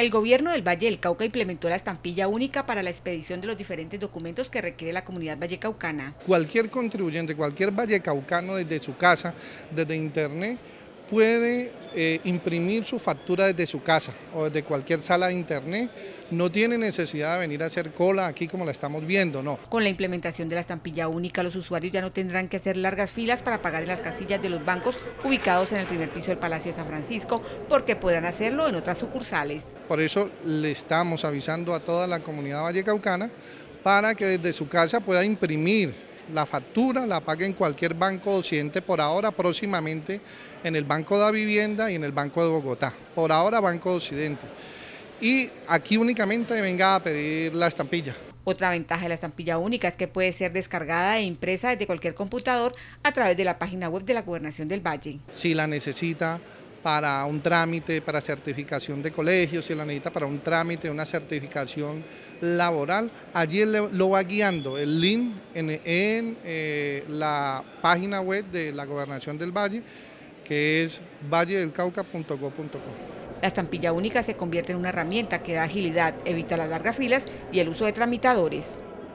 El gobierno del Valle del Cauca implementó la estampilla única para la expedición de los diferentes documentos que requiere la comunidad vallecaucana. Cualquier contribuyente, cualquier vallecaucano desde su casa, desde internet, puede eh, imprimir su factura desde su casa o desde cualquier sala de internet, no tiene necesidad de venir a hacer cola aquí como la estamos viendo, no. Con la implementación de la estampilla única, los usuarios ya no tendrán que hacer largas filas para pagar en las casillas de los bancos ubicados en el primer piso del Palacio de San Francisco, porque podrán hacerlo en otras sucursales. Por eso le estamos avisando a toda la comunidad vallecaucana para que desde su casa pueda imprimir la factura la pague en cualquier banco occidente por ahora, próximamente en el Banco de la Vivienda y en el Banco de Bogotá. Por ahora Banco Occidente. Y aquí únicamente venga a pedir la estampilla. Otra ventaja de la estampilla única es que puede ser descargada e impresa desde cualquier computador a través de la página web de la Gobernación del Valle. Si la necesita para un trámite, para certificación de colegios, si la necesita para un trámite, una certificación laboral, allí lo va guiando el link en, eh, la página web de la Gobernación del Valle, que es valledelcauca.go.co. La estampilla única se convierte en una herramienta que da agilidad, evita las largas filas y el uso de tramitadores.